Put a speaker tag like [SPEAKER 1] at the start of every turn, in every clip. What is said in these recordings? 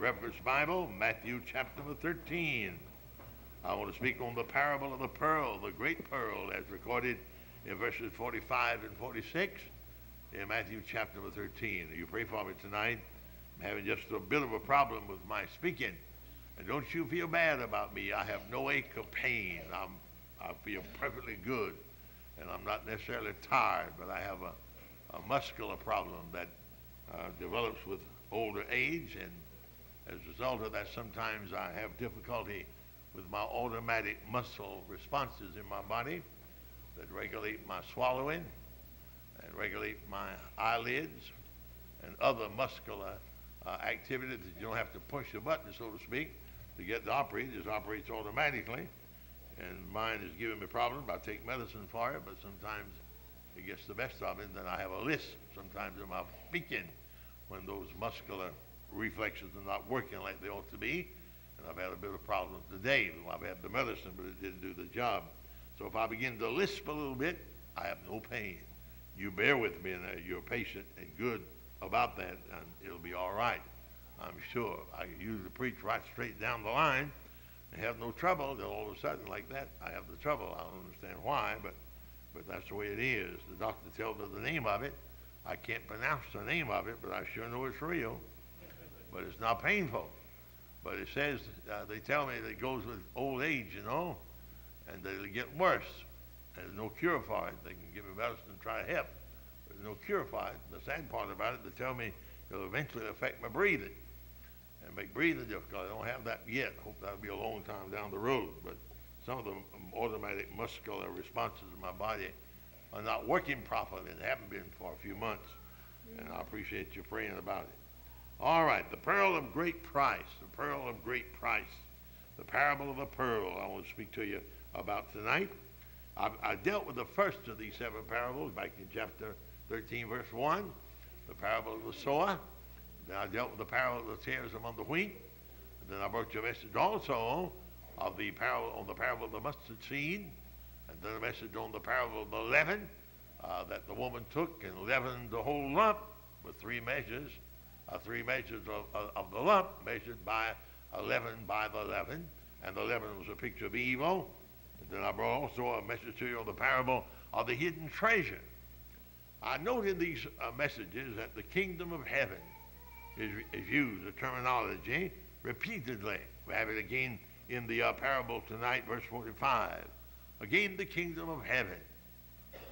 [SPEAKER 1] Reference Bible, Matthew chapter number 13. I want to speak on the parable of the pearl, the great pearl, as recorded in verses 45 and 46 in Matthew chapter number 13. You pray for me tonight. I'm having just a bit of a problem with my speaking. And don't you feel bad about me. I have no ache or pain. I'm, I feel perfectly good. And I'm not necessarily tired, but I have a, a muscular problem that uh, develops with older age. And as a result of that, sometimes I have difficulty with my automatic muscle responses in my body that regulate my swallowing and regulate my eyelids and other muscular uh, activity that you don't have to push a button, so to speak, to get to operate. It just operates automatically. And mine is giving me problems. I take medicine for it, but sometimes it gets the best of it. And then I have a lisp sometimes in my speaking when those muscular reflexes are not working like they ought to be. And I've had a bit of problems today. I've had the medicine, but it didn't do the job. So if I begin to lisp a little bit, I have no pain. You bear with me, and uh, you're patient and good about that, and it'll be all right. I'm sure. I usually preach right straight down the line and have no trouble. Then all of a sudden, like that, I have the trouble. I don't understand why, but but that's the way it is. The doctor tells me the name of it. I can't pronounce the name of it, but I sure know it's real. But it's not painful. But it says, uh, they tell me that it goes with old age, you know and they'll get worse. There's no cure for it. They can give me medicine and try to help. There's no cure for it. The sad part about it, they tell me it'll eventually affect my breathing and make breathing difficult. I don't have that yet. I hope that'll be a long time down the road. But some of the automatic muscular responses in my body are not working properly and haven't been for a few months. And I appreciate you praying about it. All right, the pearl of great price, the pearl of great price, the parable of the pearl. I want to speak to you about tonight. I, I dealt with the first of these seven parables back in chapter 13, verse 1, the parable of the sower. Then I dealt with the parable of the tares among the wheat. And then I brought you a message also of the parable on the parable of the mustard seed, and then a message on the parable of the leaven uh, that the woman took and leavened the whole lump with three measures, uh, three measures of, of, of, the lump measured by a leaven by the leaven, and the leaven was a picture of evil, then I brought also a message to you of the parable of the hidden treasure. I note in these uh, messages that the kingdom of heaven is, is used, the terminology, repeatedly. We have it again in the uh, parable tonight, verse 45. Again, the kingdom of heaven.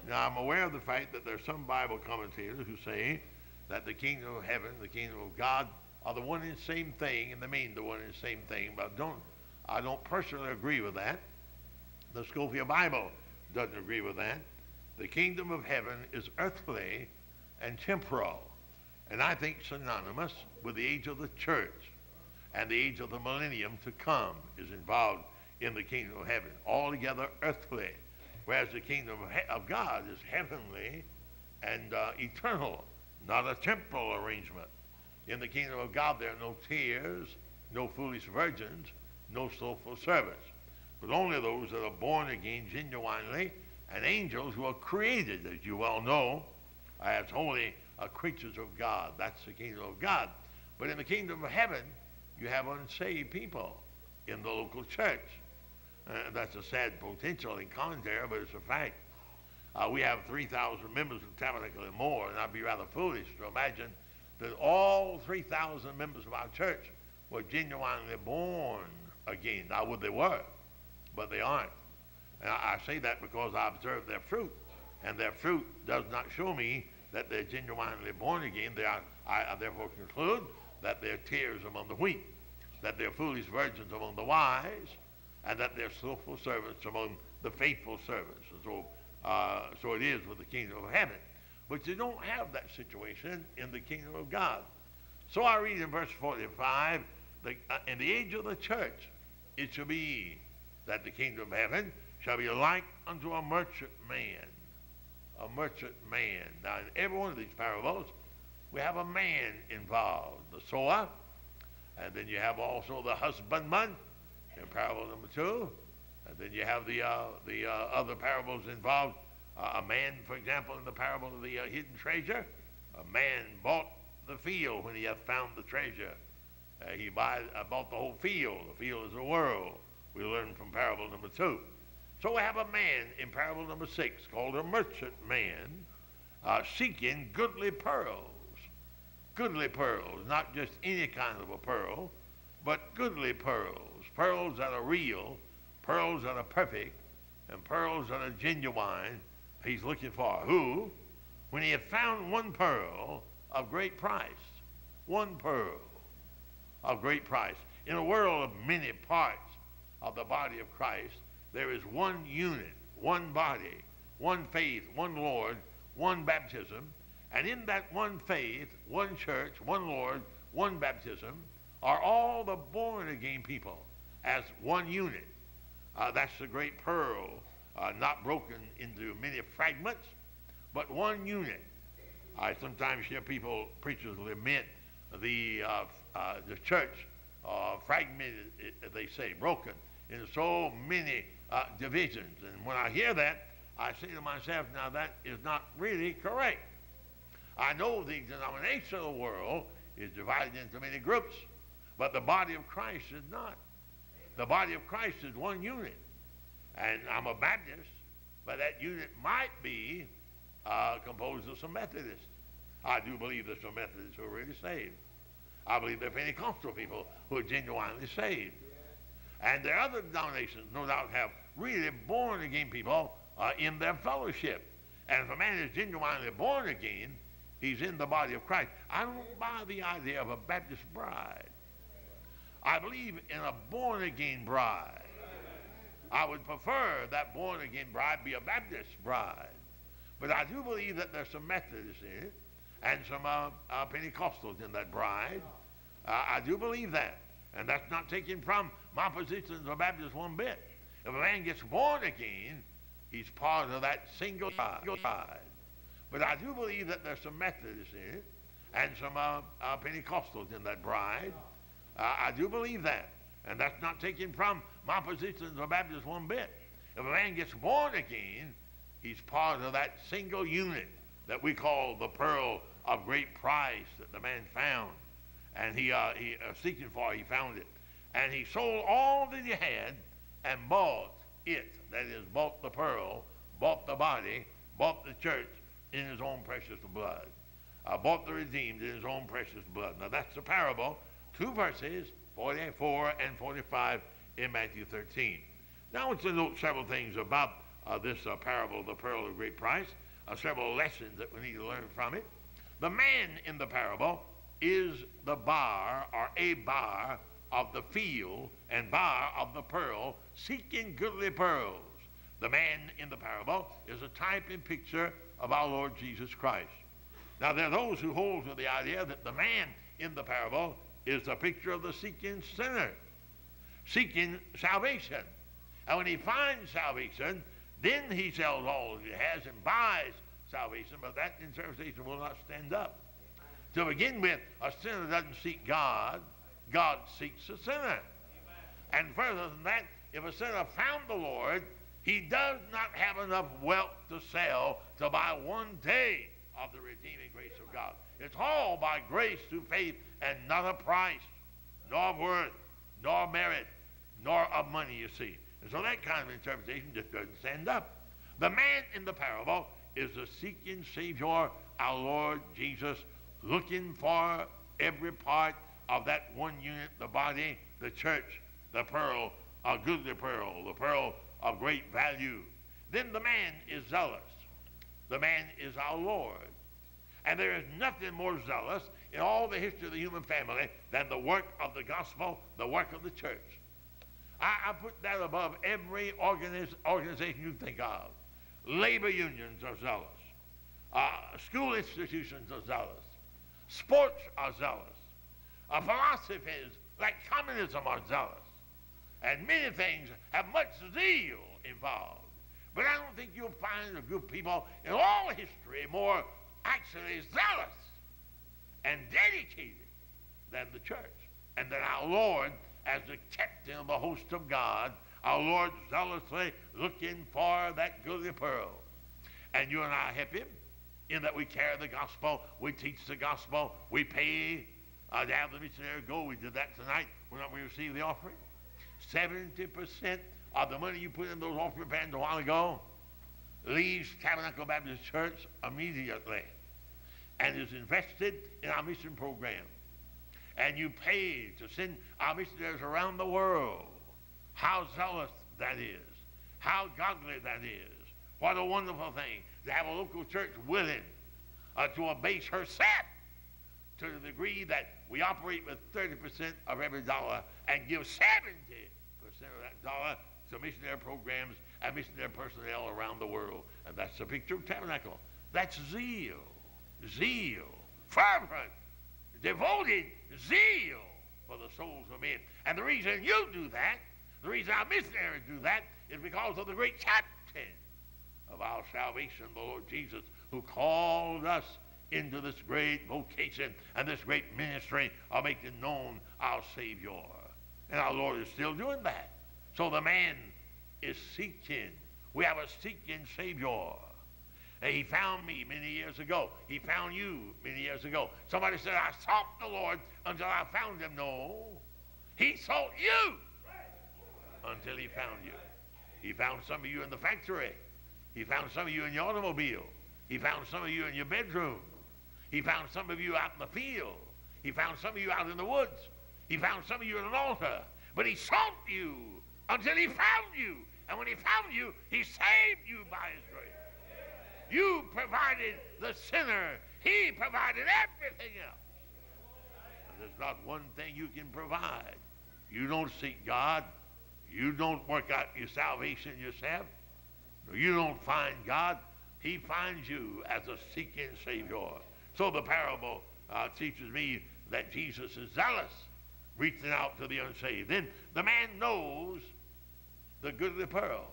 [SPEAKER 1] Now, I'm aware of the fact that there are some Bible commentators who say that the kingdom of heaven, the kingdom of God, are the one and the same thing, and they mean the one and the same thing, but don't, I don't personally agree with that. The Scofield Bible doesn't agree with that. The kingdom of heaven is earthly and temporal, and I think synonymous with the age of the church and the age of the millennium to come is involved in the kingdom of heaven, altogether earthly, whereas the kingdom of, of God is heavenly and uh, eternal, not a temporal arrangement. In the kingdom of God, there are no tears, no foolish virgins, no slothful servants but only those that are born again genuinely, and angels who are created, as you well know, as holy creatures of God. That's the kingdom of God. But in the kingdom of heaven, you have unsaved people in the local church. Uh, that's a sad potential in commentary, but it's a fact. Uh, we have 3,000 members of Tabernacle and more, and I'd be rather foolish to imagine that all 3,000 members of our church were genuinely born again. Now, would they were but they aren't. And I, I say that because I observe their fruit, and their fruit does not show me that they're genuinely born again. They are, I, I therefore conclude that they're tares among the wheat, that they're foolish virgins among the wise, and that they're slothful servants among the faithful servants. And so, uh, so it is with the kingdom of heaven. But you don't have that situation in the kingdom of God. So I read in verse 45, the, uh, in the age of the church, it shall be that the kingdom of heaven shall be like unto a merchant man. A merchant man. Now, in every one of these parables, we have a man involved, the sower, and then you have also the husbandman in parable number two, then you have the uh, the uh, other parables involved. Uh, a man, for example, in the parable of the uh, hidden treasure, a man bought the field when he hath found the treasure. Uh, he buy, uh, bought the whole field. The field is the world. We learn from parable number two. So we have a man in parable number six called a merchant man seeking goodly pearls. Goodly pearls, not just any kind of a pearl, but goodly pearls. Pearls that are real, pearls that are perfect, and pearls that are genuine. He's looking for who? When he had found one pearl of great price, one pearl of great price. In a world of many parts of the body of Christ, there is one unit, one body, one faith, one Lord, one baptism. And in that one faith, one church, one Lord, one baptism, are all the born again people as one unit. Uh, that's the great pearl, uh, not broken into many fragments, but one unit. I sometimes hear people, preachers lament the, uh, uh the church uh, fragmented, they say, broken in so many uh, divisions. And when I hear that, I say to myself, now that is not really correct. I know the denominational world is divided into many groups, but the body of Christ is not. The body of Christ is one unit. And I'm a Baptist, but that unit might be uh, composed of some Methodists. I do believe there's some Methodists who are really saved. I believe there are Pentecostal people who are genuinely saved. And there are other denominations, no doubt, have really born again people uh, in their fellowship. And if a man is genuinely born again, he's in the body of Christ. I don't buy the idea of a Baptist bride. I believe in a born again bride. I would prefer that born again bride be a Baptist bride. But I do believe that there's some Methodists in it and some uh, uh, Pentecostals in that bride. Uh, I do believe that. And that's not taken from my position as a Baptist one bit. If a man gets born again, he's part of that single bride. But I do believe that there's some Methodists in it and some uh, uh, Pentecostals in that bride. Uh, I do believe that. And that's not taken from my position as a Baptist one bit. If a man gets born again, he's part of that single unit that we call the pearl of great price that the man found. And he, uh, he uh, seeking for, he found it. And he sold all that he had and bought it, that is, bought the pearl, bought the body, bought the church in his own precious blood. Uh, bought the redeemed in his own precious blood. Now that's the parable, two verses, 44 and 45 in Matthew 13. Now I want to note several things about uh, this uh, parable, the pearl of great price, uh, several lessons that we need to learn from it. The man in the parable is the bar or a bar of the field and bar of the pearl, seeking goodly pearls. The man in the parable is a type and picture of our Lord Jesus Christ. Now, there are those who hold to the idea that the man in the parable is the picture of the seeking sinner, seeking salvation. And when he finds salvation, then he sells all he has and buys salvation, but that interpretation will not stand up. To begin with, a sinner doesn't seek God, God seeks a sinner. And further than that, if a sinner found the Lord, he does not have enough wealth to sell to buy one day of the redeeming grace of God. It's all by grace through faith and not a price, nor worth, nor merit, nor of money, you see. And so that kind of interpretation just doesn't stand up. The man in the parable is the seeking Savior, our Lord Jesus, looking for every part of that one unit, the body, the church, the pearl, a goodly pearl, the pearl of great value. Then the man is zealous. The man is our Lord. And there is nothing more zealous in all the history of the human family than the work of the gospel, the work of the church. I, I put that above every organiz, organization you think of. Labor unions are zealous. Uh, school institutions are zealous. Sports are zealous. Uh, philosophies like communism are zealous. And many things have much zeal involved. But I don't think you'll find a group of people in all history more actually zealous and dedicated than the church. And that our Lord, as the captain of the host of God, our Lord zealously looking for that goodly pearl. And you and I help him in that we carry the gospel, we teach the gospel, we pay uh, to have the missionary go. We did that tonight when we received the offering. 70% of the money you put in those offering pans a while ago leaves Tabernacle Baptist Church immediately and is invested in our mission program. And you pay to send our missionaries around the world. How zealous that is. How godly that is. What a wonderful thing to have a local church willing uh, to abase herself to the degree that we operate with 30% of every dollar and give 70% of that dollar to missionary programs and missionary personnel around the world. And that's the picture of tabernacle. That's zeal, zeal, fervent, devoted zeal for the souls of men. And the reason you do that, the reason our missionaries do that, is because of the great captain of our salvation, the Lord Jesus, who called us into this great vocation and this great ministry of making known our Savior. And our Lord is still doing that. So the man is seeking. We have a seeking Savior. He found me many years ago. He found you many years ago. Somebody said, I sought the Lord until I found him. No. He sought you until he found you. He found some of you in the factory. He found some of you in your automobile. He found some of you in your bedroom. He found some of you out in the field. He found some of you out in the woods. He found some of you at an altar. But he sought you until he found you. And when he found you, he saved you by his grace. You provided the sinner. He provided everything else. And there's not one thing you can provide. You don't seek God. You don't work out your salvation yourself. You don't find God. He finds you as a seeking Savior. So the parable uh, teaches me that Jesus is zealous, reaching out to the unsaved. Then the man knows the good of the pearl.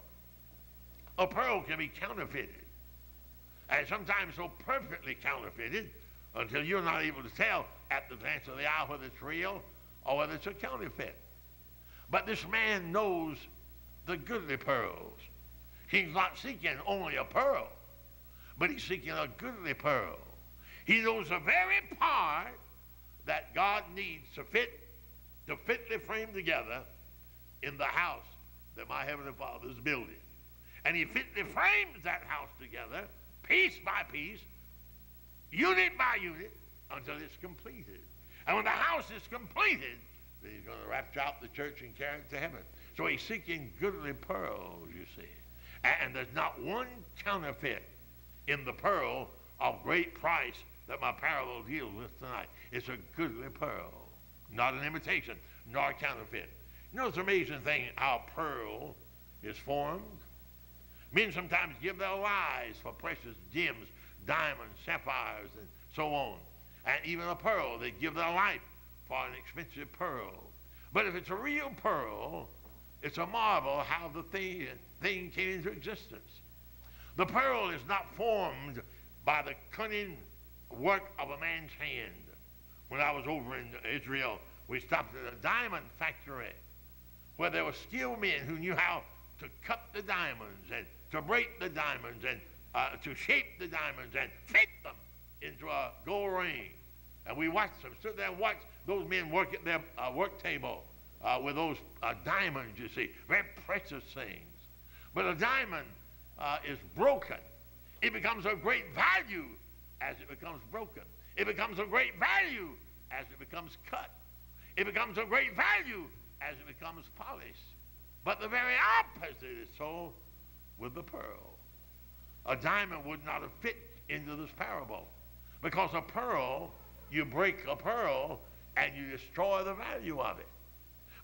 [SPEAKER 1] A pearl can be counterfeited, and sometimes so perfectly counterfeited until you're not able to tell at the glance of the eye whether it's real or whether it's a counterfeit. But this man knows the goodly pearls. He's not seeking only a pearl, but he's seeking a goodly pearl. He knows the very part that God needs to fit, to fitly frame together in the house that my Heavenly Father is building. And he fitly frames that house together, piece by piece, unit by unit, until it's completed. And when the house is completed, then he's going to rapture out the church and carry it to heaven. So he's seeking goodly pearls, you see. And there's not one counterfeit in the pearl of great price that my parable deals with tonight. It's a goodly pearl, not an imitation, nor a counterfeit. You know, it's an amazing thing how pearl is formed. Men sometimes give their lives for precious gems, diamonds, sapphires, and so on. And even a pearl, they give their life for an expensive pearl. But if it's a real pearl, it's a marvel how the thing, thing came into existence. The pearl is not formed by the cunning work of a man's hand. When I was over in Israel, we stopped at a diamond factory where there were skilled men who knew how to cut the diamonds and to break the diamonds and uh, to shape the diamonds and fit them into a gold ring. And we watched them, stood there and watched those men work at their uh, work table uh, with those uh, diamonds, you see, very precious things. But a diamond uh, is broken. It becomes of great value as it becomes broken. It becomes of great value as it becomes cut. It becomes of great value as it becomes polished. But the very opposite is so with the pearl. A diamond would not have fit into this parable because a pearl, you break a pearl and you destroy the value of it.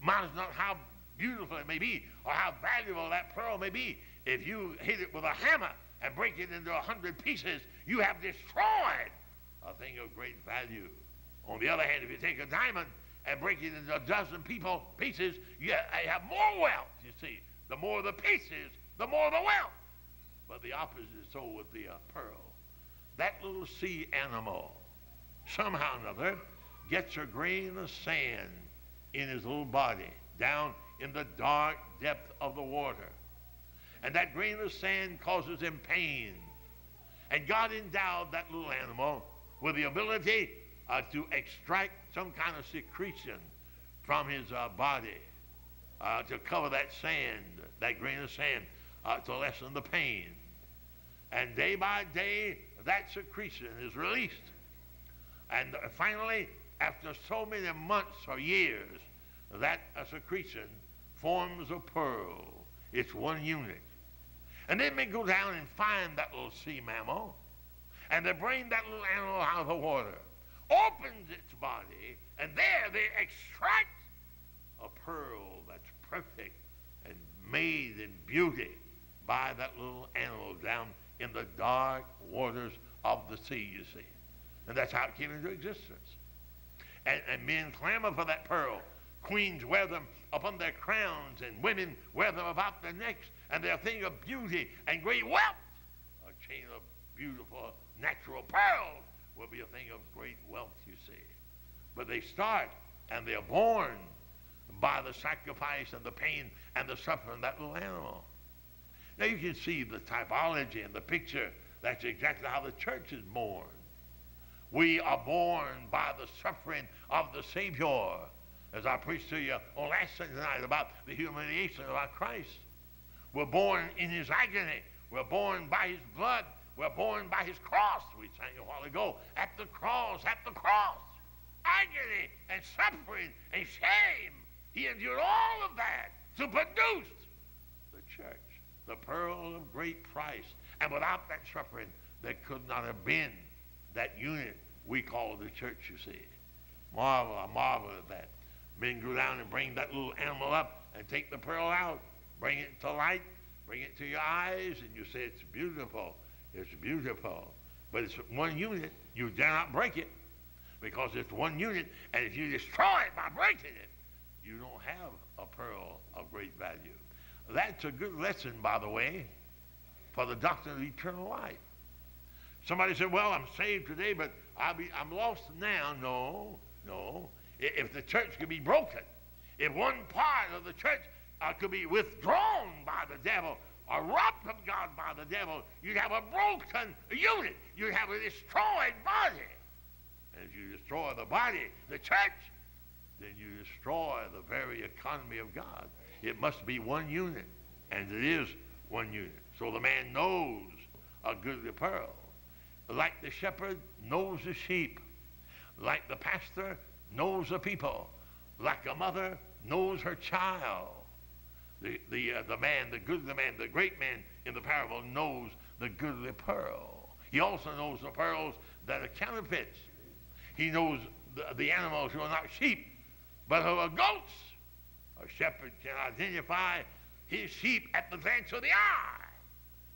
[SPEAKER 1] Matters not how beautiful it may be or how valuable that pearl may be. If you hit it with a hammer and break it into a hundred pieces, you have destroyed a thing of great value. On the other hand, if you take a diamond and break it into a dozen people pieces, you have more wealth, you see. The more the pieces, the more the wealth. But the opposite is so with the uh, pearl. That little sea animal, somehow or another, gets a grain of sand in his little body down in the dark depth of the water. And that grain of sand causes him pain. And God endowed that little animal with the ability uh, to extract some kind of secretion from his uh, body uh, to cover that sand, that grain of sand, uh, to lessen the pain. And day by day, that secretion is released. And finally, after so many months or years, that secretion forms a pearl. It's one unit. And then they go down and find that little sea mammal, and they bring that little animal out of the water, opens its body, and there they extract a pearl that's perfect and made in beauty by that little animal down in the dark waters of the sea, you see. And that's how it came into existence. And, and men clamor for that pearl. Queens wear them upon their crowns, and women wear them about their necks, and they're a thing of beauty and great wealth. A chain of beautiful natural pearls will be a thing of great wealth, you see. But they start and they're born by the sacrifice and the pain and the suffering of that little animal. Now you can see the typology and the picture. That's exactly how the church is born. We are born by the suffering of the Savior. As I preached to you on last Sunday night about the humiliation of our Christ. We're born in his agony. We're born by his blood. We're born by his cross. We sang a while ago. At the cross, at the cross. Agony and suffering and shame he endured all of that to produce the church, the pearl of great price. And without that suffering, there could not have been that unit we call the church, you see. Marvel, I marvel at that. Men go down and bring that little animal up and take the pearl out, bring it to light, bring it to your eyes, and you say, it's beautiful. It's beautiful. But it's one unit. You dare not break it because it's one unit, and if you destroy it by breaking it, you don't have a pearl of great value. That's a good lesson, by the way, for the doctrine of eternal life. Somebody said, well, I'm saved today, but I'll be, I'm lost now. No, no. If the church could be broken, if one part of the church uh, could be withdrawn by the devil or robbed from God by the devil, you'd have a broken unit. You'd have a destroyed body. And if you destroy the body, the church, then you destroy the very economy of God. It must be one unit, and it is one unit. So the man knows a goodly pearl. Like the shepherd knows the sheep, like the pastor knows the people, like a mother knows her child. The, the, uh, the man, the goodly man, the great man in the parable knows the goodly pearl. He also knows the pearls that are counterfeits. He knows the, the animals who are not sheep but of a goats, a shepherd can identify his sheep at the glance of the eye.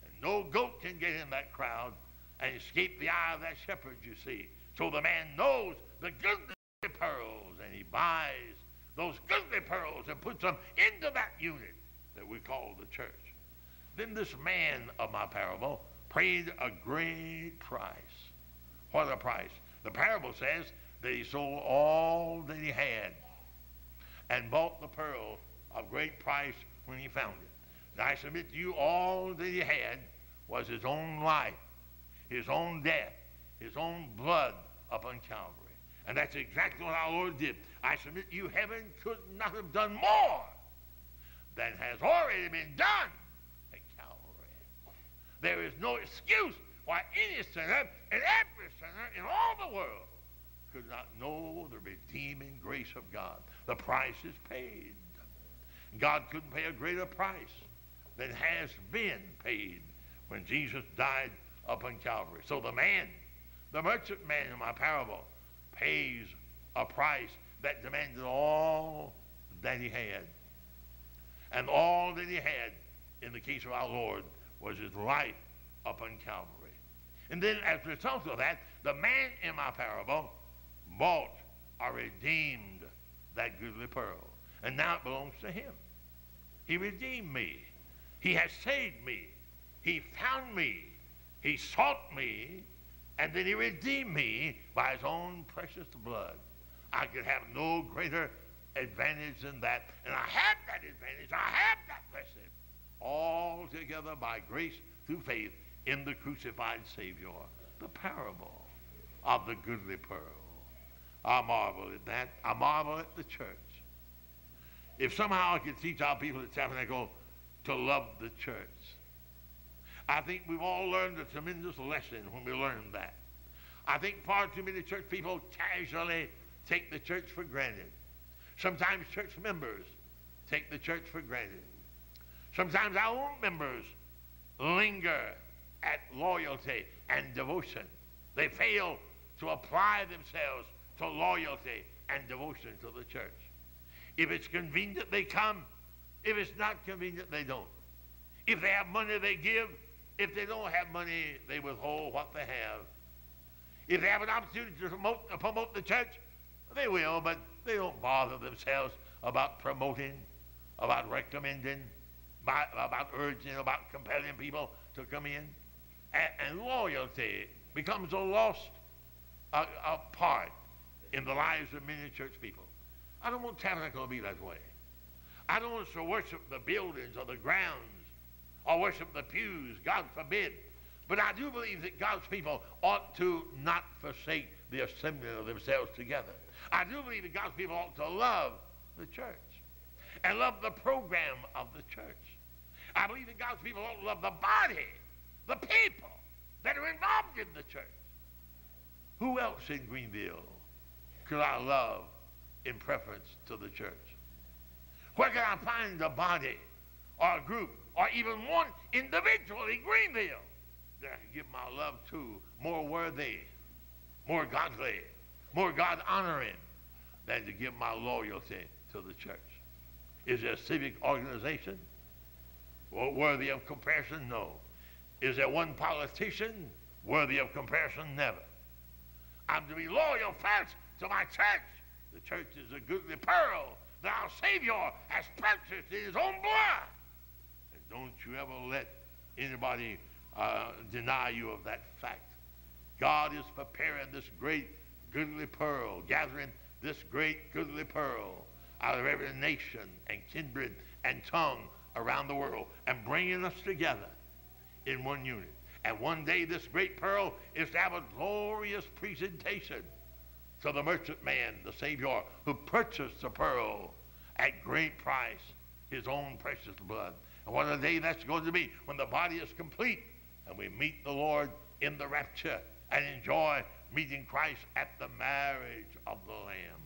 [SPEAKER 1] And no goat can get in that crowd and escape the eye of that shepherd, you see. So the man knows the goodly pearls and he buys those goodly pearls and puts them into that unit that we call the church. Then this man of my parable paid a great price. What a price. The parable says that he sold all that he had and bought the pearl of great price when he found it. And I submit to you, all that he had was his own life, his own death, his own blood upon Calvary. And that's exactly what our Lord did. I submit to you, heaven could not have done more than has already been done at Calvary. There is no excuse why any sinner and every sinner in all the world could not know the redeeming grace of God. The price is paid. God couldn't pay a greater price than has been paid when Jesus died upon Calvary. So the man, the merchant man in my parable, pays a price that demanded all that he had. And all that he had in the case of our Lord was his life upon Calvary. And then as a result of that, the man in my parable bought or redeemed that goodly pearl. And now it belongs to him. He redeemed me. He has saved me. He found me. He sought me. And then he redeemed me by his own precious blood. I could have no greater advantage than that. And I have that advantage. I have that blessing. All together by grace through faith in the crucified Savior. The parable of the goodly pearl. I marvel at that. I marvel at the church. If somehow I could teach our people at Tabernacle to love the church, I think we've all learned a tremendous lesson when we learned that. I think far too many church people casually take the church for granted. Sometimes church members take the church for granted. Sometimes our own members linger at loyalty and devotion. They fail to apply themselves to loyalty and devotion to the church. If it's convenient, they come. If it's not convenient, they don't. If they have money, they give. If they don't have money, they withhold what they have. If they have an opportunity to promote, promote the church, they will, but they don't bother themselves about promoting, about recommending, about, about urging, about compelling people to come in. And, and loyalty becomes a lost a, a part in the lives of many church people. I don't want tabernacle to be that way. I don't want us to worship the buildings or the grounds or worship the pews, God forbid. But I do believe that God's people ought to not forsake the assembling of themselves together. I do believe that God's people ought to love the church and love the program of the church. I believe that God's people ought to love the body, the people that are involved in the church. Who else in Greenville could I love in preference to the church? Where can I find a body or a group or even one individual in Greenville that I can give my love to more worthy, more godly, more God honoring than to give my loyalty to the church? Is there a civic organization worthy of comparison? No. Is there one politician worthy of comparison? Never. I'm to be loyal first to my church. The church is a goodly pearl that our Savior has purchased in his own blood. And don't you ever let anybody uh, deny you of that fact. God is preparing this great goodly pearl, gathering this great goodly pearl out of every nation and kindred and tongue around the world and bringing us together in one unit. And one day this great pearl is to have a glorious presentation to the merchant man, the Savior, who purchased the pearl at great price, his own precious blood. And what a day that's going to be when the body is complete and we meet the Lord in the rapture and enjoy meeting Christ at the marriage of the Lamb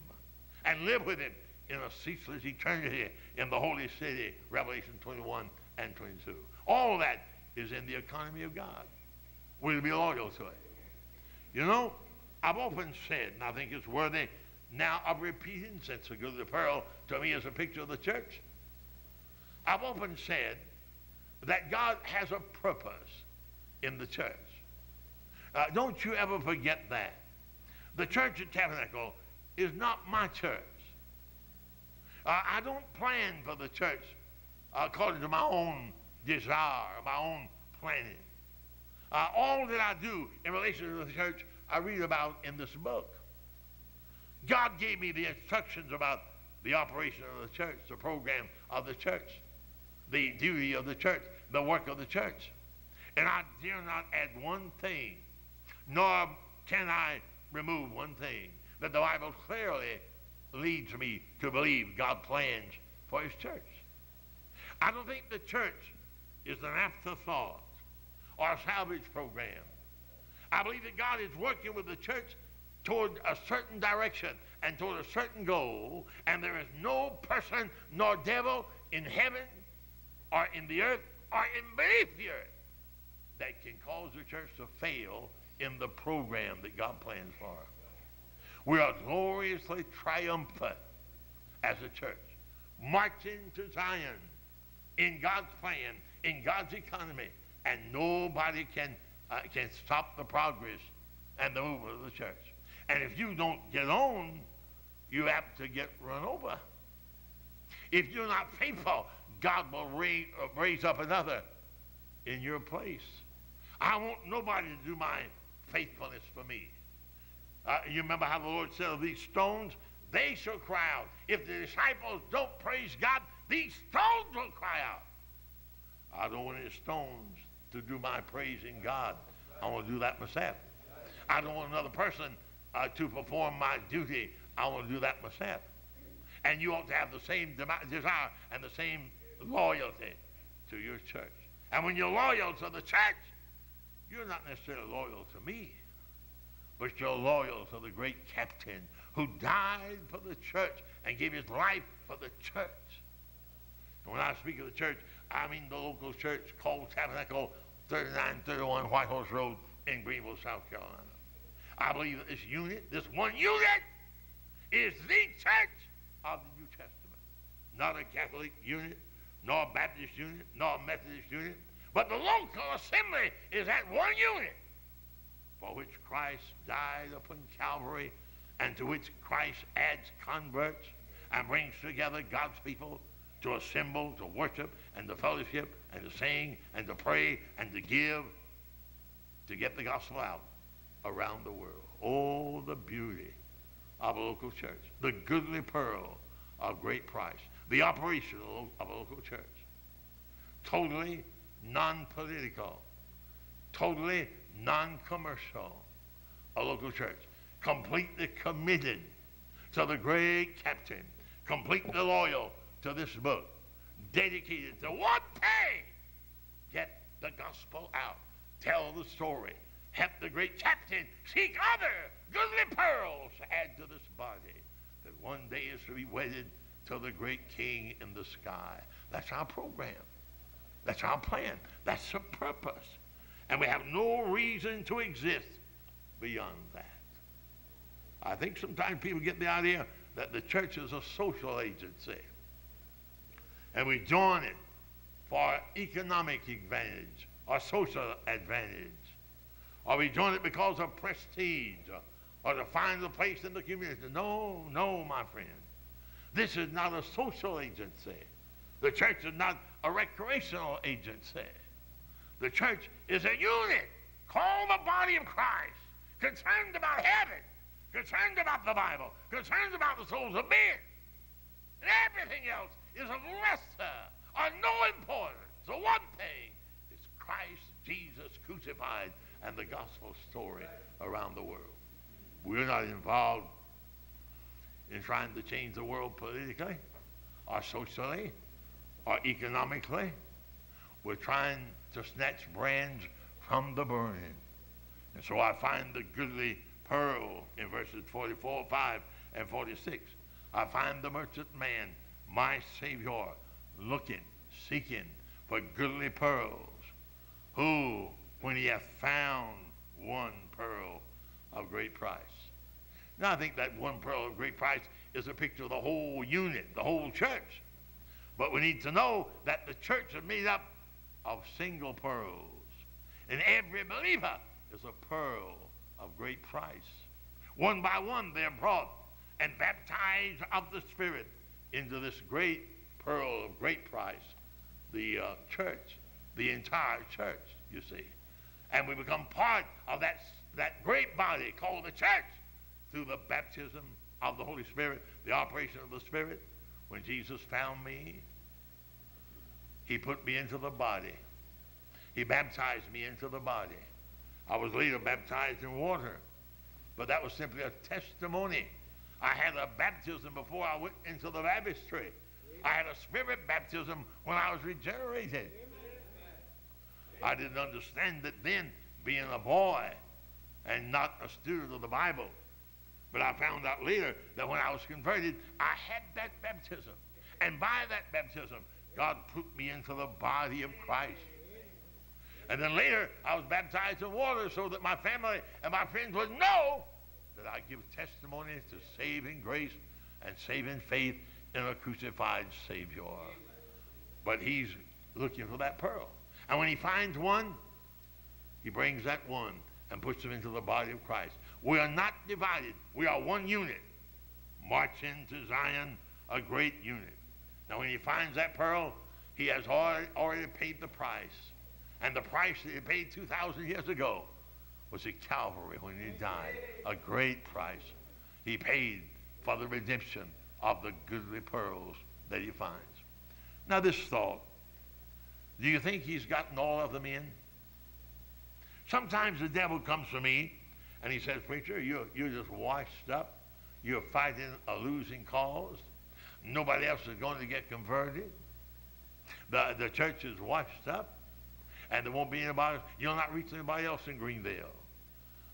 [SPEAKER 1] and live with him in a ceaseless eternity in the holy city, Revelation 21 and 22. All that is in the economy of God. We'll be loyal to it. You know, I've often said, and I think it's worthy now of repeating since the good pearl to me is a picture of the church. I've often said that God has a purpose in the church. Uh, don't you ever forget that. The church at Tabernacle is not my church. Uh, I don't plan for the church according to my own desire, my own planning. Uh, all that I do in relation to the church, I read about in this book. God gave me the instructions about the operation of the church, the program of the church, the duty of the church, the work of the church. And I dare not add one thing, nor can I remove one thing that the Bible clearly leads me to believe God plans for his church. I don't think the church is an afterthought or a salvage program. I believe that God is working with the church toward a certain direction and toward a certain goal, and there is no person nor devil in heaven or in the earth or in beneath the earth that can cause the church to fail in the program that God plans for. We are gloriously triumphant as a church, marching to Zion in God's plan, in God's economy, and nobody can, uh, can stop the progress and the movement of the church. And if you don't get on, you have to get run over. If you're not faithful, God will raise, raise up another in your place. I want nobody to do my faithfulness for me. Uh, you remember how the Lord said these stones, they shall cry out. If the disciples don't praise God, these stones will cry out. I don't want any stones to do my praising God. I want to do that myself. I don't want another person uh, to perform my duty, I want to do that myself. And you ought to have the same desire and the same loyalty to your church. And when you're loyal to the church, you're not necessarily loyal to me, but you're loyal to the great captain who died for the church and gave his life for the church. And when I speak of the church, I mean the local church called Tabernacle 3931 White Horse Road in Greenville, South Carolina. I believe that this unit, this one unit, is the church of the New Testament. Not a Catholic unit, nor a Baptist unit, nor a Methodist unit, but the local assembly is that one unit for which Christ died upon Calvary and to which Christ adds converts and brings together God's people to assemble, to worship, and to fellowship, and to sing, and to pray, and to give, to get the gospel out around the world. Oh, the beauty of a local church, the goodly pearl of great price, the operation of a local church. Totally non-political, totally non-commercial, a local church, completely committed to the great captain, completely loyal to this book, dedicated to one thing, get the gospel out, tell the story, help the great captain seek other goodly pearls to add to this body that one day is to be wedded to the great king in the sky. That's our program. That's our plan. That's the purpose. And we have no reason to exist beyond that. I think sometimes people get the idea that the church is a social agency. And we join it for economic advantage or social advantage. Or we join it because of prestige or, or to find a place in the community. No, no, my friend. This is not a social agency. The church is not a recreational agency. The church is a unit called the body of Christ, concerned about heaven, concerned about the Bible, concerned about the souls of men. And everything else is of lesser or no importance. The one thing is Christ Jesus crucified and the gospel story around the world. We're not involved in trying to change the world politically or socially or economically. We're trying to snatch brands from the burning. And so I find the goodly pearl in verses 44, 5, and 46. I find the merchant man, my Savior, looking, seeking for goodly pearls, who, when he hath found one pearl of great price. Now, I think that one pearl of great price is a picture of the whole unit, the whole church. But we need to know that the church is made up of single pearls. And every believer is a pearl of great price. One by one, they're brought and baptized of the Spirit into this great pearl of great price, the uh, church, the entire church, you see. And we become part of that, that great body called the church through the baptism of the Holy Spirit, the operation of the Spirit. When Jesus found me, he put me into the body. He baptized me into the body. I was later baptized in water, but that was simply a testimony. I had a baptism before I went into the baptistry. I had a spirit baptism when I was regenerated. I didn't understand it then, being a boy and not a student of the Bible. But I found out later that when I was converted, I had that baptism. And by that baptism, God put me into the body of Christ. And then later, I was baptized in water so that my family and my friends would know that I give testimony to saving grace and saving faith in a crucified Savior. But he's looking for that pearl. And when he finds one, he brings that one and puts them into the body of Christ. We are not divided. We are one unit. Marching to Zion, a great unit. Now, when he finds that pearl, he has already, paid the price. And the price that he paid 2,000 years ago was at Calvary when he died. A great price. He paid for the redemption of the goodly pearls that he finds. Now, this thought do you think he's gotten all of them in? Sometimes the devil comes to me And he says, Preacher, you're, you're just washed up. You're fighting a losing cause. Nobody else is going to get converted. The, the church is washed up, and there won't be anybody, you'll not reach anybody else in Greenville.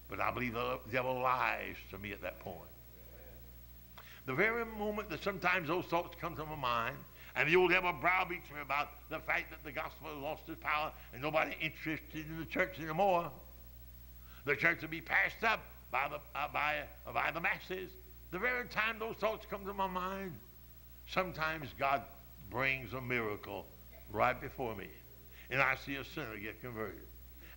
[SPEAKER 1] But I believe the devil lies to me at that point. The very moment that sometimes those thoughts come to my mind, and the old devil browbeats me about the fact that the gospel has lost its power and nobody interested in the church anymore. The church will be passed up by the, uh, by, uh, by the masses. The very time those thoughts come to my mind, sometimes God brings a miracle right before me. And I see a sinner get converted.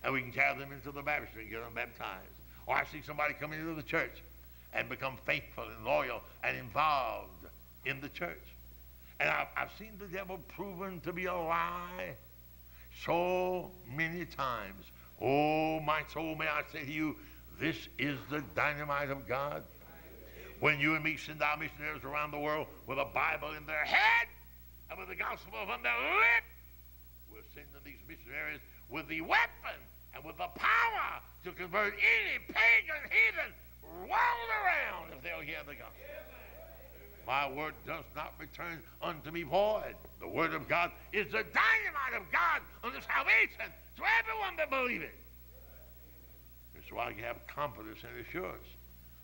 [SPEAKER 1] And we can carry them into the baptistry and get them baptized. Or I see somebody come into the church and become faithful and loyal and involved in the church. And I've, I've seen the devil proven to be a lie so many times. Oh, my soul, may I say to you, this is the dynamite of God. When you and me send our missionaries around the world with a Bible in their head and with the gospel on their lip, we're sending these missionaries with the weapon and with the power to convert any pagan heathen world around if they'll hear the gospel. My word does not return unto me void. The word of God is the dynamite of God unto salvation to everyone that believes it. And so I have confidence and assurance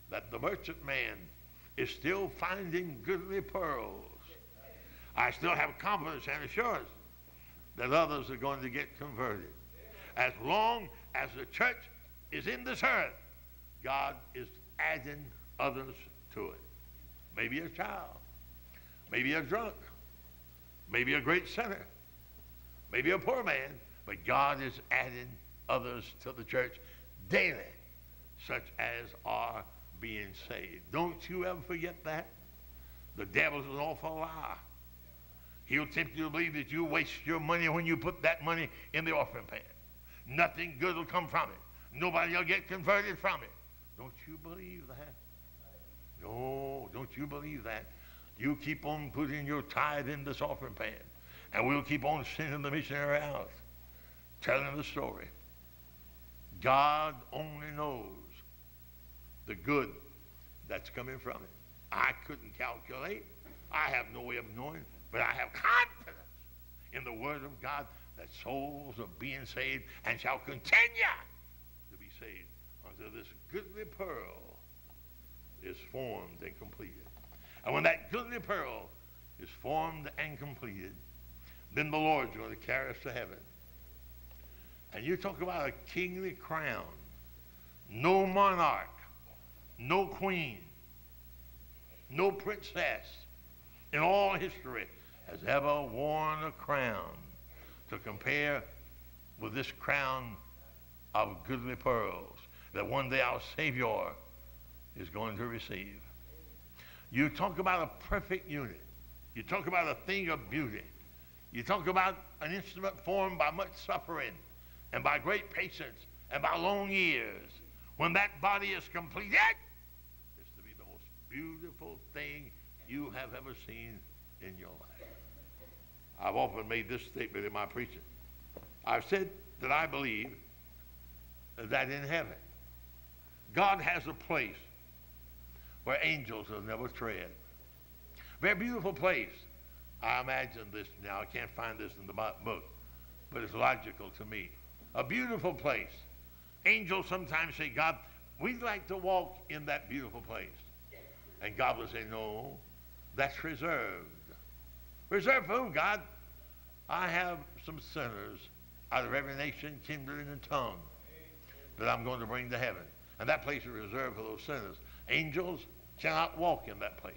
[SPEAKER 1] that the merchant man is still finding goodly pearls. I still have confidence and assurance that others are going to get converted. As long as the church is in this earth, God is adding others to it. Maybe a child, maybe a drunk, maybe a great sinner, maybe a poor man, but God is adding others to the church daily, such as are being saved. Don't you ever forget that. The devil's an awful liar. He'll tempt you to believe that you waste your money when you put that money in the offering pan. Nothing good will come from it. Nobody will get converted from it. Don't you believe that? No, don't you believe that? You keep on putting your tithe in this offering pan, and we'll keep on sending the missionary out, telling the story. God only knows the good that's coming from it. I couldn't calculate. I have no way of knowing, but I have confidence in the Word of God that souls are being saved and shall continue to be saved until this goodly pearl is formed and completed. And when that goodly pearl is formed and completed, then the Lord's going to carry us to heaven. And you talk about a kingly crown. No monarch, no queen, no princess in all history has ever worn a crown to compare with this crown of goodly pearls that one day our Savior is going to receive. You talk about a perfect unit. You talk about a thing of beauty. You talk about an instrument formed by much suffering and by great patience and by long years. When that body is completed, it's to be the most beautiful thing you have ever seen in your life. I've often made this statement in my preaching. I've said that I believe that in heaven, God has a place where angels will never tread. Very beautiful place. I imagine this now. I can't find this in the book, but it's logical to me. A beautiful place. Angels sometimes say, God, we'd like to walk in that beautiful place. And God will say, no, that's reserved. Reserved for who, God? I have some sinners out of every nation, kindred, and tongue that I'm going to bring to heaven. And that place is reserved for those sinners. Angels cannot walk in that place.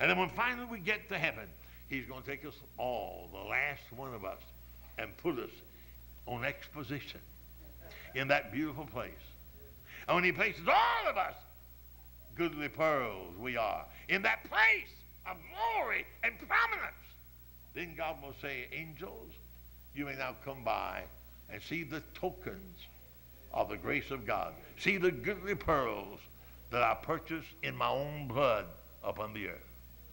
[SPEAKER 1] And then when finally we get to heaven, he's going to take us all, the last one of us, and put us on exposition in that beautiful place. And when he places all of us, goodly pearls we are, in that place of glory and prominence, then God will say, angels, you may now come by and see the tokens of the grace of God. See the goodly pearls that I purchased in my own blood upon the earth.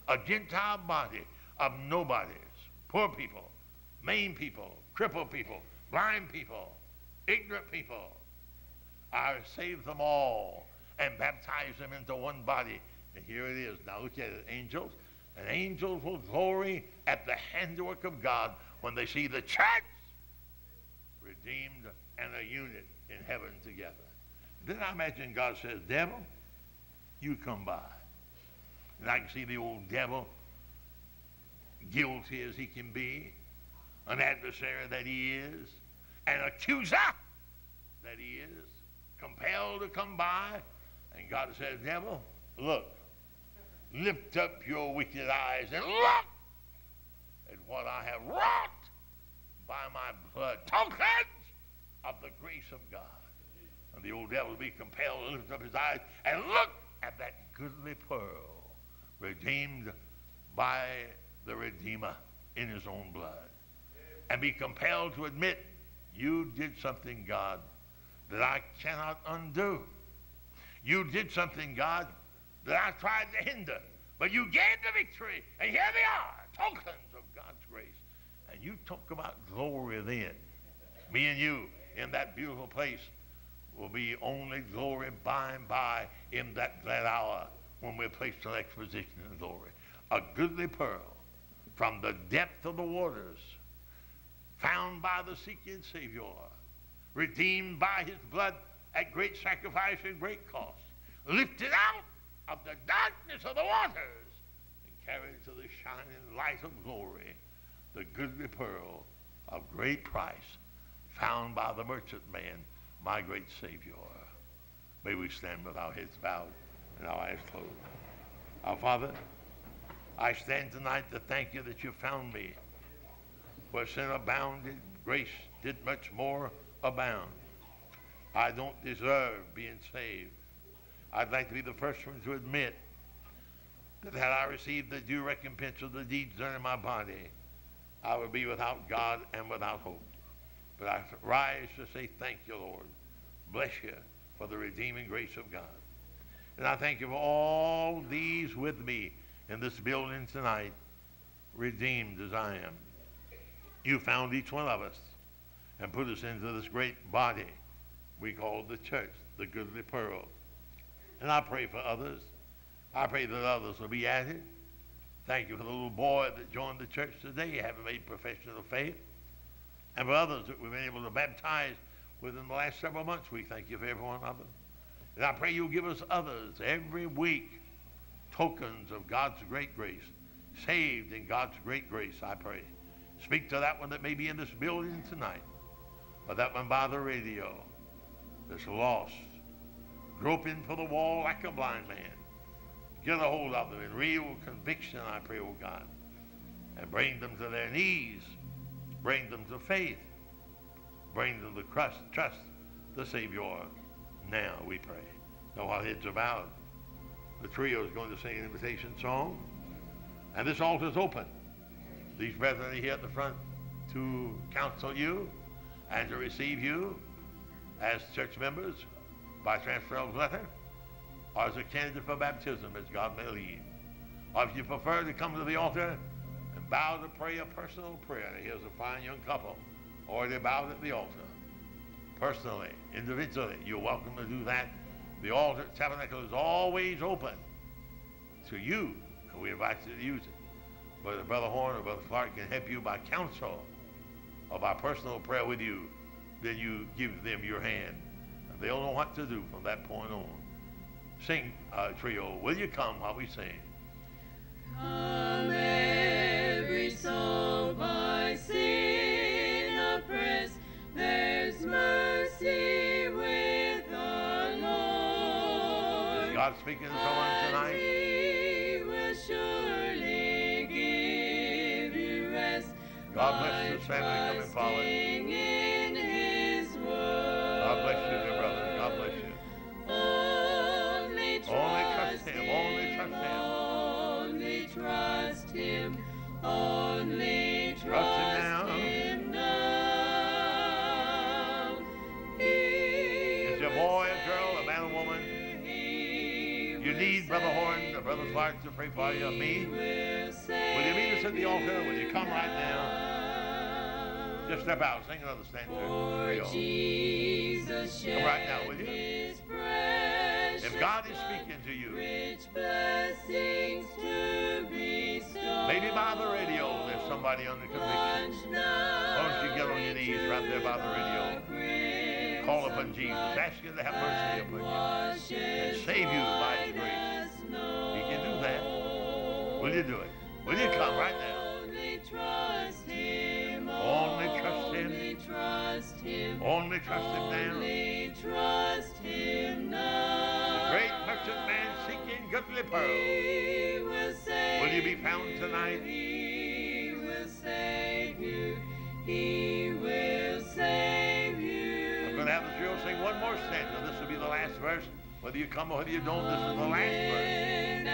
[SPEAKER 1] A Gentile body of nobodies, poor people, maimed people, crippled people, blind people, ignorant people. I saved them all and baptize them into one body. And here it is. Now look at it, angels. And angels will glory at the handiwork of God when they see the church redeemed and a unit in heaven together. Then I imagine God says, Devil, you come by. And I can see the old devil, guilty as he can be, an adversary that he is, an accuser that he is, compelled to come by. And God says, Devil, look, lift up your wicked eyes and look at what I have wrought by my blood. Tokens of the grace of God. And the old devil will be compelled to lift up his eyes and look at that goodly pearl, redeemed by the Redeemer in his own blood. And be compelled to admit, you did something, God, that I cannot undo. You did something, God, that I tried to hinder. But you gave the victory. And here they are, tokens of God's grace. And you talk about glory then. Me and you in that beautiful place will be only glory by and by in that glad hour when we're placed in exposition in glory. A goodly pearl from the depth of the waters, found by the seeking Savior, redeemed by his blood at great sacrifice and great cost, lifted out of the darkness of the waters and carried to the shining light of glory, the goodly pearl of great price, found by the merchant man, my great Savior. May we stand with our heads bowed and our eyes closed. Our Father, I stand tonight to thank you that you found me. Where sin abounded, grace did much more abound. I don't deserve being saved. I'd like to be the first one to admit that had I received the due recompense of the deeds done in my body, I would be without God and without hope. But I rise to say thank you, Lord. Bless you for the redeeming grace of God. And I thank you for all these with me in this building tonight, redeemed as I am. You found each one of us and put us into this great body we call the church, the goodly pearl. And I pray for others. I pray that others will be added. Thank you for the little boy that joined the church today, having made profession of faith. And for others that we've been able to baptize within the last several months, we thank you for every one of them. And I pray you'll give us others every week tokens of God's great grace, saved in God's great grace, I pray. Speak to that one that may be in this building tonight, or that one by the radio that's lost, groping for the wall like a blind man. Get a hold of them in real conviction, I pray, oh God, and bring them to their knees, bring them to faith, bring them to trust, trust the Savior. Now we pray. Know heads are bowed. The trio is going to sing an invitation song. And this altar is open. These brethren are here at the front to counsel you and to receive you as church members by transfer of letter or as a candidate for baptism as God may lead. Or if you prefer to come to the altar and bow to pray a personal prayer. Here's a fine young couple already bowed at the altar. Personally, individually, you're welcome to do that the altar tabernacle is always open to you, and we invite you to use it. Whether Brother Horn or Brother Clark can help you by counsel or by personal prayer with you, then you give them your hand. And they'll know what to do from that point on. Sing, uh, trio. Will you come while we sing?
[SPEAKER 2] Come every soul by sin oppressed, there's mercy with the Lord.
[SPEAKER 1] Is God speaking to someone tonight?
[SPEAKER 2] He will surely give you rest.
[SPEAKER 1] God bless this family coming forward.
[SPEAKER 2] Only Trust
[SPEAKER 1] him now. It's a boy, a girl, a man, a woman.
[SPEAKER 2] You
[SPEAKER 1] need Brother Horn or Brother Clark to pray for you, me.
[SPEAKER 2] Will
[SPEAKER 1] you meet us at the altar? Will you come right now? Just step out, sing another stanza.
[SPEAKER 2] Jesus
[SPEAKER 1] Come right now, will you? If God is speaking to you
[SPEAKER 2] Rich blessings to you,
[SPEAKER 1] maybe by the radio, there's somebody under conviction. Why don't you get on your knees right there by the radio? Call upon Jesus. Ask Him to have mercy upon you and save you by His grace. He can do that. Will you do it? Will you come right now?
[SPEAKER 2] Only trust Him.
[SPEAKER 1] Only trust Him.
[SPEAKER 2] Only trust Him.
[SPEAKER 1] Only trust Him now.
[SPEAKER 2] Only trust Him now.
[SPEAKER 1] Great merchant man seeking goodly pearls.
[SPEAKER 2] He will save
[SPEAKER 1] Will you be found tonight?
[SPEAKER 2] He will save you. He will save you.
[SPEAKER 1] I'm going to have the trio sing one more stanza. This will be the last verse. Whether you come or whether you don't, this is the last verse.
[SPEAKER 2] And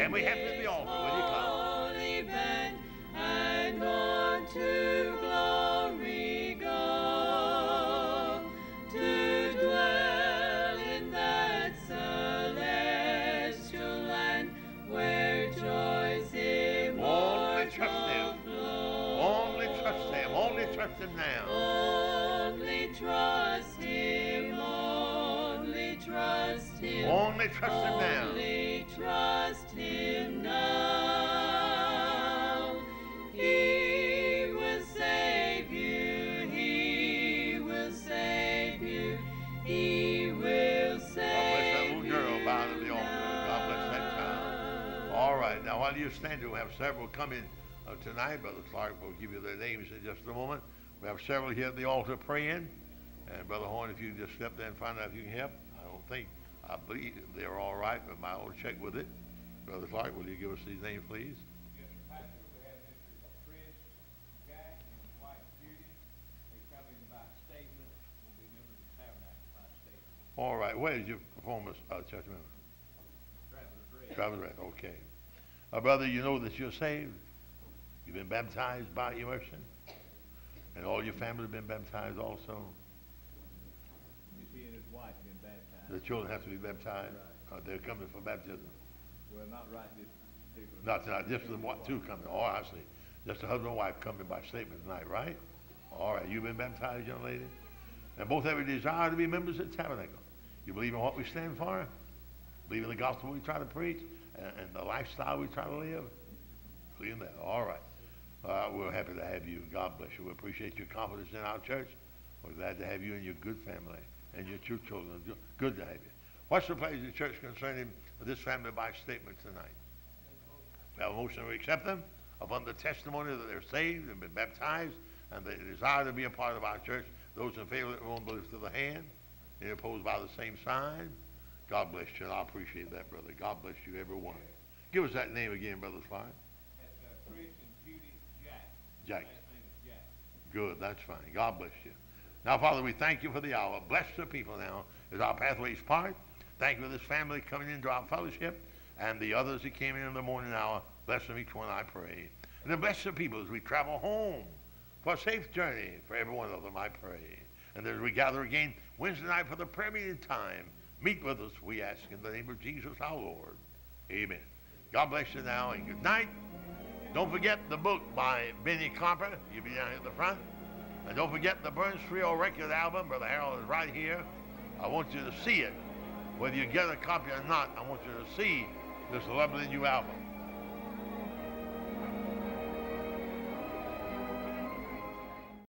[SPEAKER 1] And we have to the altar. Will you come? Trust Him. Only trust Him now.
[SPEAKER 2] Only trust Him
[SPEAKER 1] now.
[SPEAKER 2] He will save you. He will save you. He will save.
[SPEAKER 1] God bless that little girl
[SPEAKER 2] you
[SPEAKER 1] at the altar. God bless that child. All right. Now, while you're standing, we have several coming uh, tonight. Brother Clark will give you their names in just a moment. We have several here at the altar praying. And Brother Horn, if you just step there and find out if you can help. I don't think, I believe they're all right, but I will check with it. Brother Clark, will you give us these names, please?
[SPEAKER 3] Yes, sir, Pastor, we have Mr. Chris Jack and his wife Judy. They come in by statement, will be members of Tabernacle by statement.
[SPEAKER 1] All right. Where's your performance, uh, church member?
[SPEAKER 3] Travelers Rest.
[SPEAKER 1] Travis Red, okay. Uh, brother, you know that you're saved. You've been baptized by immersion. And all your family have been baptized also.
[SPEAKER 3] You see, and his wife been baptized.
[SPEAKER 1] The children have to be baptized. Uh, they're coming for baptism.
[SPEAKER 3] Well, not right this particular.
[SPEAKER 1] Not tonight, just the one, two coming. Oh, I see. Just the husband and wife coming by statement tonight, right? All right, you've been baptized, young lady? And both have a desire to be members of the tabernacle. You believe in what we stand for? Believe in the gospel we try to preach? And, and the lifestyle we try to live? Believe in that. All right. Uh, we're happy to have you. God bless you. We appreciate your confidence in our church. We're glad to have you and your good family and your two children. Good to have you. What's the pledge of the church concerning this family by statement tonight? We have a motion to accept them upon the testimony that they're saved and been baptized and they desire to be a part of our church. Those in favor will lift of the hand. Any opposed by the same sign? God bless you, and I appreciate that, brother. God bless you, everyone. Give us that name again, Brother Sly.
[SPEAKER 3] That's, uh, Chris and Judy Jack.
[SPEAKER 1] Jack.
[SPEAKER 3] Last name is Jack.
[SPEAKER 1] Good, that's fine. God bless you. Now, Father, we thank you for the hour. Bless the people now as our pathways part. Thank you for this family coming into our fellowship and the others that came in in the morning hour. Bless them each one, I pray. And then bless the people as we travel home for a safe journey for every one of them, I pray. And as we gather again Wednesday night for the prayer meeting time, meet with us, we ask in the name of Jesus our Lord. Amen. God bless you now and good night. Don't forget the book by Benny Copper. You'll be down here at the front. And don't forget the Burns Trio record album. Brother Harold is right here. I want you to see it. Whether you get a copy or not, I want you to see this lovely new album.